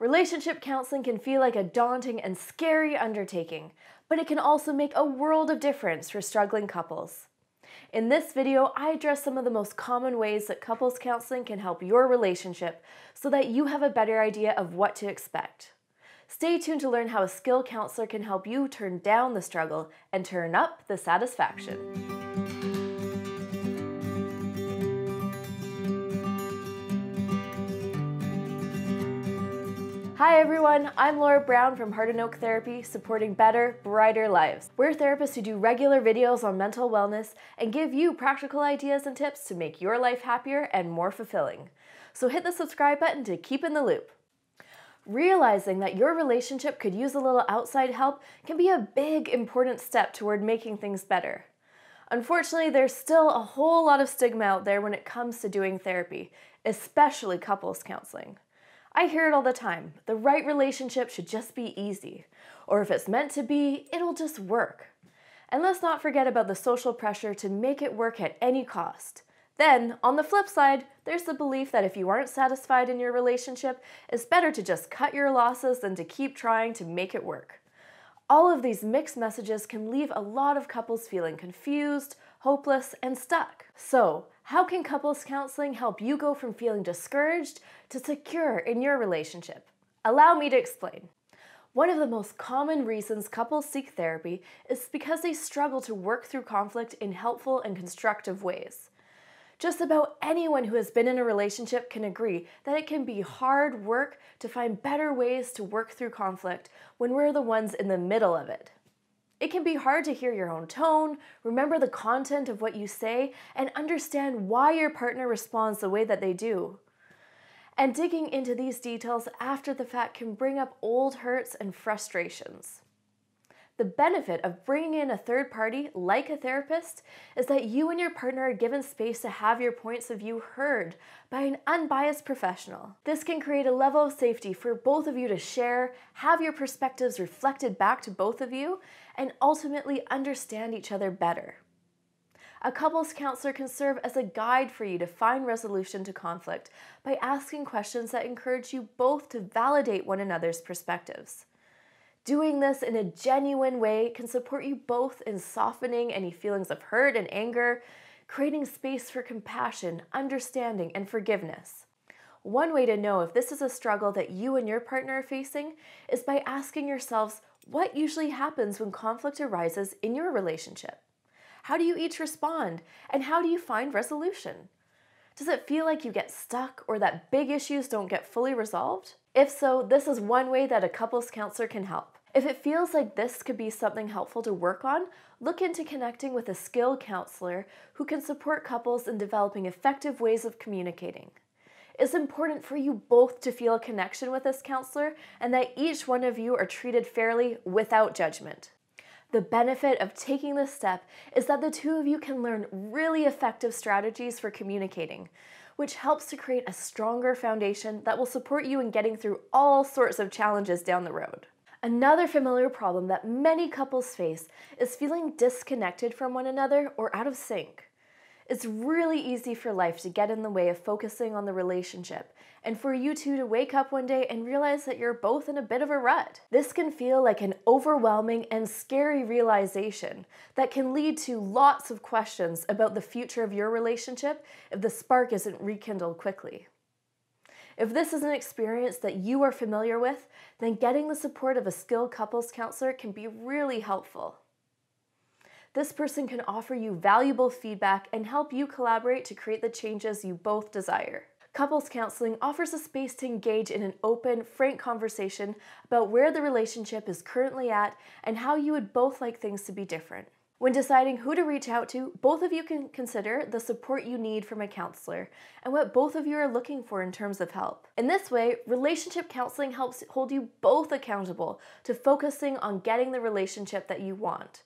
Relationship counseling can feel like a daunting and scary undertaking, but it can also make a world of difference for struggling couples. In this video, I address some of the most common ways that couples counseling can help your relationship so that you have a better idea of what to expect. Stay tuned to learn how a skilled counselor can help you turn down the struggle and turn up the satisfaction. Hi everyone, I'm Laura Brown from Heart and Oak Therapy, supporting better, brighter lives. We're therapists who do regular videos on mental wellness and give you practical ideas and tips to make your life happier and more fulfilling. So hit the subscribe button to keep in the loop. Realizing that your relationship could use a little outside help can be a big, important step toward making things better. Unfortunately, there's still a whole lot of stigma out there when it comes to doing therapy, especially couples counseling. I hear it all the time. The right relationship should just be easy. Or if it's meant to be, it'll just work. And let's not forget about the social pressure to make it work at any cost. Then, on the flip side, there's the belief that if you aren't satisfied in your relationship, it's better to just cut your losses than to keep trying to make it work. All of these mixed messages can leave a lot of couples feeling confused, hopeless, and stuck. So, how can couples counseling help you go from feeling discouraged to secure in your relationship? Allow me to explain. One of the most common reasons couples seek therapy is because they struggle to work through conflict in helpful and constructive ways. Just about anyone who has been in a relationship can agree that it can be hard work to find better ways to work through conflict when we're the ones in the middle of it. It can be hard to hear your own tone, remember the content of what you say, and understand why your partner responds the way that they do. And digging into these details after the fact can bring up old hurts and frustrations. The benefit of bringing in a third party, like a therapist, is that you and your partner are given space to have your points of view heard by an unbiased professional. This can create a level of safety for both of you to share, have your perspectives reflected back to both of you, and ultimately understand each other better. A couples counselor can serve as a guide for you to find resolution to conflict by asking questions that encourage you both to validate one another's perspectives. Doing this in a genuine way can support you both in softening any feelings of hurt and anger, creating space for compassion, understanding, and forgiveness. One way to know if this is a struggle that you and your partner are facing is by asking yourselves what usually happens when conflict arises in your relationship. How do you each respond, and how do you find resolution? Does it feel like you get stuck or that big issues don't get fully resolved? If so, this is one way that a couples counselor can help. If it feels like this could be something helpful to work on, look into connecting with a skilled counselor who can support couples in developing effective ways of communicating. It's important for you both to feel a connection with this counselor and that each one of you are treated fairly without judgment. The benefit of taking this step is that the two of you can learn really effective strategies for communicating, which helps to create a stronger foundation that will support you in getting through all sorts of challenges down the road. Another familiar problem that many couples face is feeling disconnected from one another or out of sync. It's really easy for life to get in the way of focusing on the relationship, and for you two to wake up one day and realize that you're both in a bit of a rut. This can feel like an overwhelming and scary realization that can lead to lots of questions about the future of your relationship if the spark isn't rekindled quickly. If this is an experience that you are familiar with, then getting the support of a skilled couples counselor can be really helpful. This person can offer you valuable feedback and help you collaborate to create the changes you both desire. Couples counseling offers a space to engage in an open, frank conversation about where the relationship is currently at and how you would both like things to be different. When deciding who to reach out to, both of you can consider the support you need from a counselor and what both of you are looking for in terms of help. In this way, relationship counseling helps hold you both accountable to focusing on getting the relationship that you want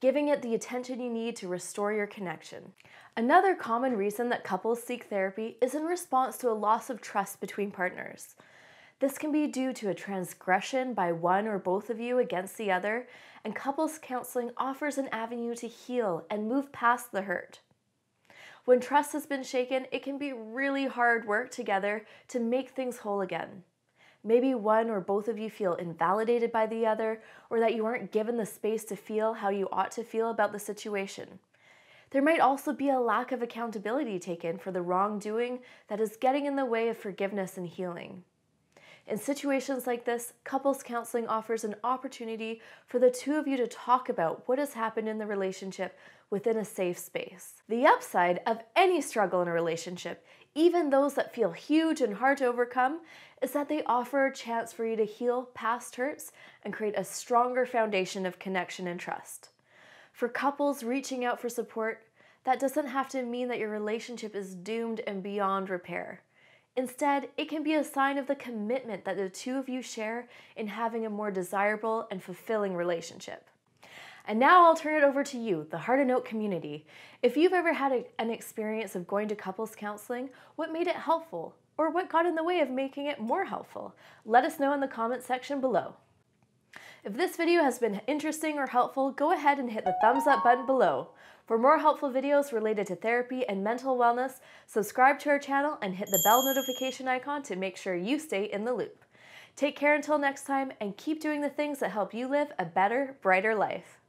giving it the attention you need to restore your connection. Another common reason that couples seek therapy is in response to a loss of trust between partners. This can be due to a transgression by one or both of you against the other, and couples counseling offers an avenue to heal and move past the hurt. When trust has been shaken, it can be really hard work together to make things whole again. Maybe one or both of you feel invalidated by the other, or that you aren't given the space to feel how you ought to feel about the situation. There might also be a lack of accountability taken for the wrongdoing that is getting in the way of forgiveness and healing. In situations like this, couples counseling offers an opportunity for the two of you to talk about what has happened in the relationship within a safe space. The upside of any struggle in a relationship, even those that feel huge and hard to overcome, is that they offer a chance for you to heal past hurts and create a stronger foundation of connection and trust. For couples reaching out for support, that doesn't have to mean that your relationship is doomed and beyond repair. Instead, it can be a sign of the commitment that the two of you share in having a more desirable and fulfilling relationship. And now I'll turn it over to you, the Heart and Oak community. If you've ever had a, an experience of going to couples counseling, what made it helpful? Or what got in the way of making it more helpful? Let us know in the comment section below. If this video has been interesting or helpful, go ahead and hit the thumbs up button below. For more helpful videos related to therapy and mental wellness, subscribe to our channel and hit the bell notification icon to make sure you stay in the loop. Take care until next time and keep doing the things that help you live a better, brighter life.